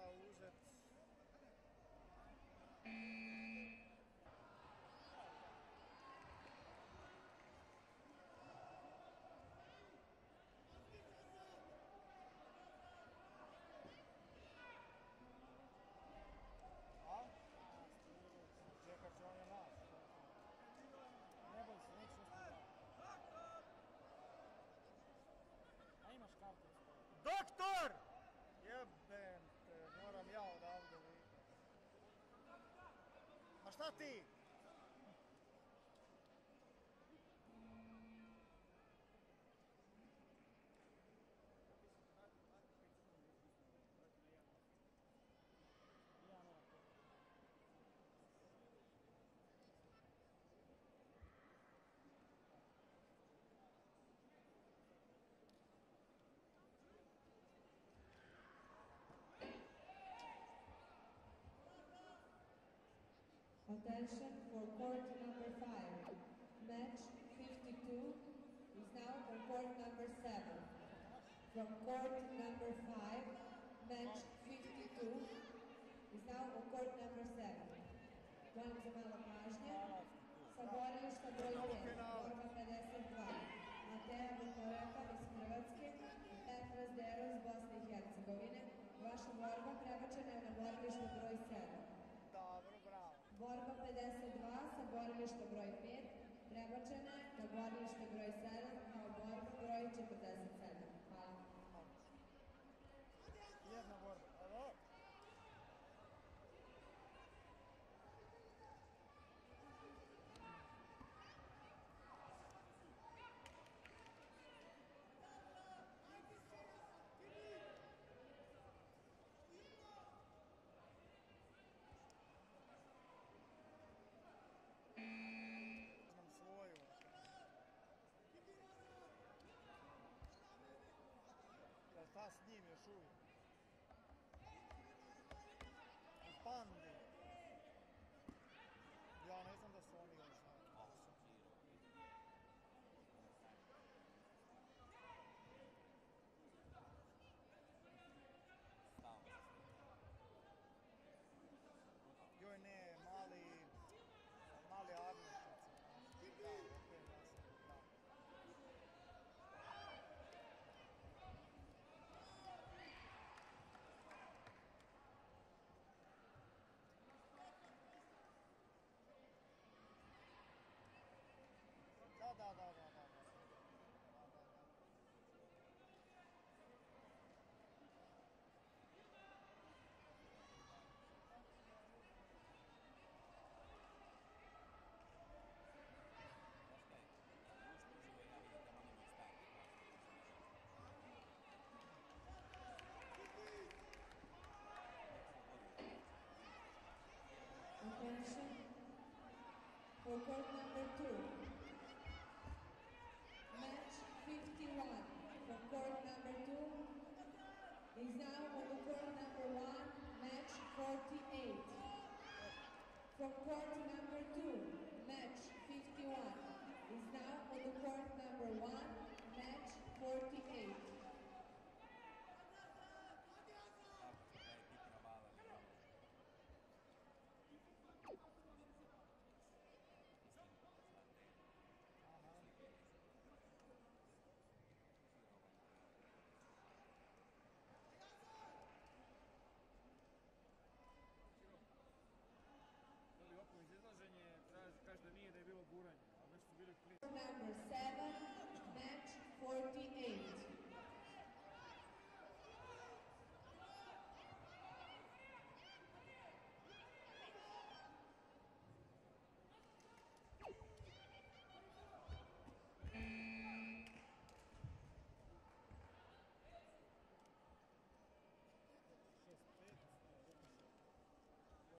uzeti. A? está a ti. Attention for court number five. Match 52 is now on court number seven. From court number five, match 52 is now on court number seven. Molim za malo pažnje. Sa borilišta broj 5, borba 52. Mateja Vukoreka iz Hrvatske Petras Dero iz Bosne i Hercegovine. Vaša borba prebačena je na borilište broj 7. borilišta broj 5 prebačena je na borilište broj 7 kao borba broj 47. For court number 2. Match 51 for court number 2 is now on the court number 1, match 48. From court number 2, match